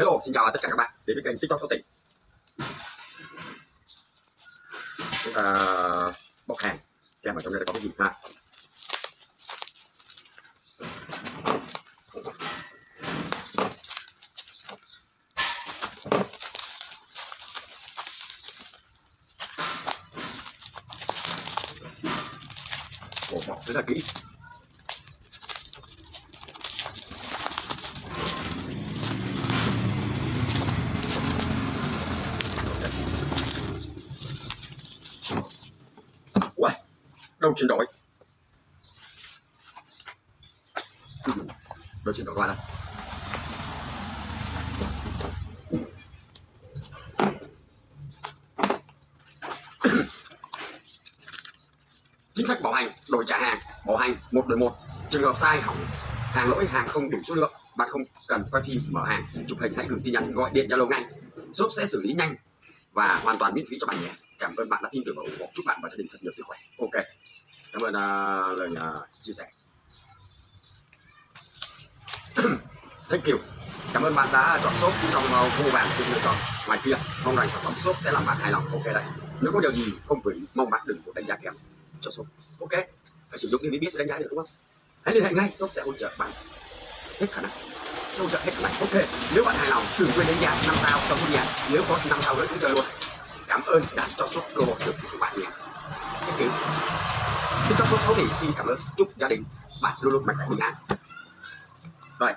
Hello, xin chào tất cả các bạn đến với kênh TikTok 6 Tỉnh. Chúng ta bóc hàng xem ở trong đây có cái gì ha. Bộ bọc rất là kỹ. Quá Đâu chuyển đổi? Đâu chuyển đổi qua đây? Chính sách bảo hành, đổi trả hàng, bảo hành một đổi một. Trường hợp sai hỏng, hàng lỗi, hàng không đủ số lượng, bạn không cần quay phim mở hàng, chụp hình hãy gửi tin nhắn gọi điện Zalo ngay. Shop sẽ xử lý nhanh và hoàn toàn miễn phí cho bạn nhé cảm ơn bạn đã tin tưởng và ủng hộ. Chúc bạn và gia đình thật nhiều sức khỏe. Ok. Cảm ơn uh, lời uh, chia sẻ. Thank you. Cảm ơn bạn đã chọn shop trong uh, vô vàng sự lựa chọn ngoài kia. Mong rằng sản phẩm shop sẽ làm bạn hài lòng. Ok đấy. Nếu có điều gì không vừa ý mong bạn đừng có đánh giá kém cho shop. Ok. Phải sử dụng thì mới biết đánh giá được đúng không? Hãy liên hệ ngay shop sẽ hỗ trợ bạn hết khả năng. Sẽ hỗ trợ hết khả năng. Ok. Nếu bạn hài lòng đừng quên đánh giá năm sao cho shop nhà. Nếu có năm sao nữa cũng chơi luôn cảm ơn đã cho shop cơ hội được của bạn nhé. Thank you ta shop số thì xin cảm ơn chúc gia đình bạn luôn luôn mạnh khỏe bình an. Rồi.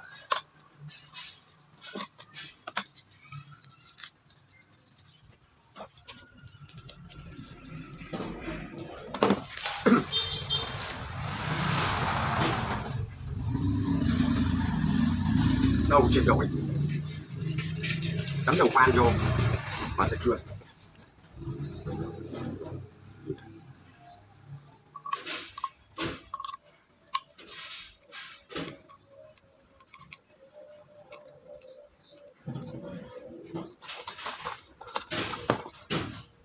Đầu chuyển đổi cắm đầu quan vô và sẽ cưa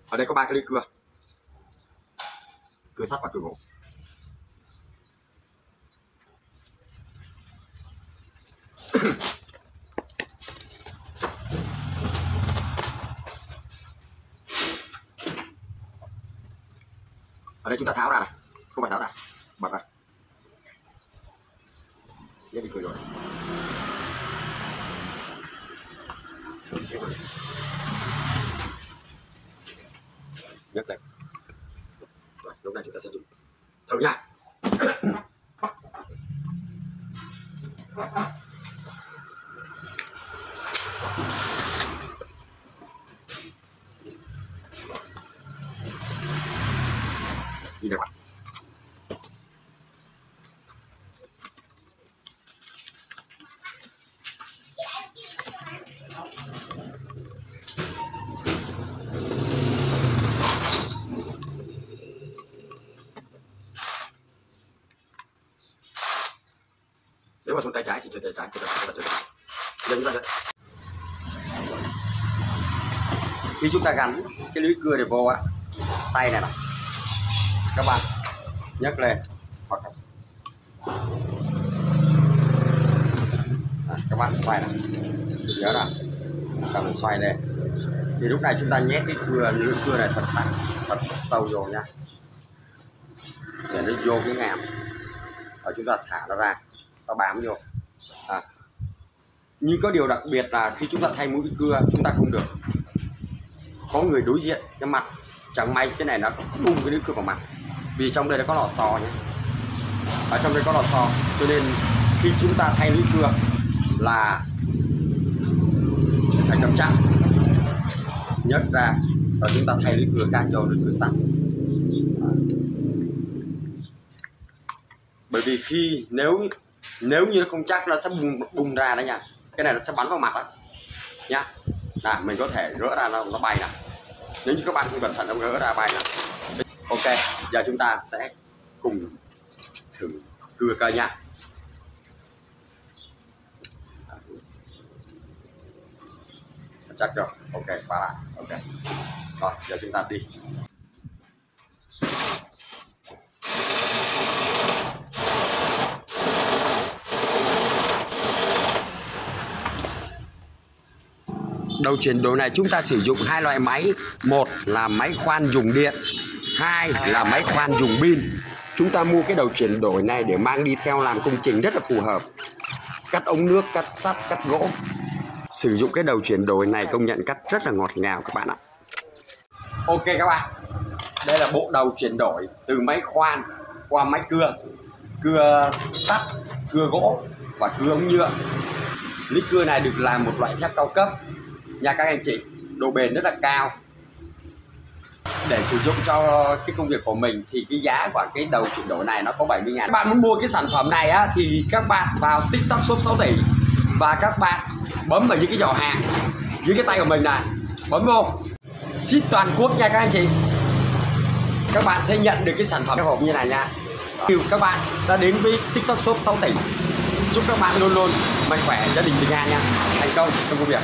ở đây có ba cái ly cưa. Cưa sắt và cưa gỗ. Ở đây chúng ta tháo ra này. Không phải tháo ra, bật ra. Dễ bị cười rồi. Nhấc lên rồi lúc này chúng ta sẽ dùng thử nha đi đây bạn. Nếu mà thuận tay trái thì chơi tay trái chơi tay phải là chơi tay phải giờ chúng ta sẽ khi chúng ta gắn cái lưới cưa này vô á tay này này các bạn nhấc lên hoặc là à, các bạn xoay này nhớ là các bạn xoay lên. Thì lúc này chúng ta nhét cái cưa lưỡi cưa này thật sắc thật sâu vô nha. Để nó vô cái ngàm. Và chúng ta thả nó ra và bám vô. À. nhưng có điều đặc biệt là khi chúng ta thay mũi cưa, chúng ta không được. Có người đối diện cái mặt, chẳng may cái này nó bung cái nước cưa vào mặt. Vì trong đây nó có lò xo nhé. Ở trong đây có lò xo, cho nên khi chúng ta thay lưỡi cưa là phải cầm chắc nhấc ra, và chúng ta thay lưỡi cưa khác cho lưỡi cưa sẵn. Bởi vì khi nếu nếu như nó không chắc nó sẽ bung bung ra đấy nha. Cái này nó sẽ bắn vào mặt đó nhá là mình có thể rỡ ra nó, nó bay nè. Nếu như các bạn không cẩn thận nó rỡ ra bay nè. Ok giờ chúng ta sẽ cùng thử cưa cơ nha. Chắc rồi. Ok ba lại ok. Rồi giờ chúng ta đi. Đầu chuyển đổi này chúng ta sử dụng hai loại máy. Một là máy khoan dùng điện, hai là máy khoan dùng pin. Chúng ta mua cái đầu chuyển đổi này để mang đi theo làm công trình rất là phù hợp. Cắt ống nước, cắt sắt, cắt gỗ. Sử dụng cái đầu chuyển đổi này công nhận cắt rất là ngọt ngào các bạn ạ. Ok các bạn. Đây là bộ đầu chuyển đổi từ máy khoan qua máy cưa. Cưa sắt, cưa gỗ và cưa ống nhựa. Lít cưa này được làm một loại thép cao cấp nha các anh chị độ bền rất là cao. Để sử dụng cho cái công việc của mình thì cái giá của cái đầu chuyển đổi này nó có 70 ngàn. Các bạn muốn mua cái sản phẩm này á, thì các bạn vào tiktok shop 6 tỷ và các bạn bấm vào dưới cái giỏ hàng dưới cái tay của mình này. Bấm vô. Ship toàn quốc nha các anh chị. Các bạn sẽ nhận được cái sản phẩm hộp như này nha. Các bạn đã đến với tiktok shop 6 tỷ. Chúc các bạn luôn luôn mạnh khỏe gia đình bình an nha. Thành công trong công việc.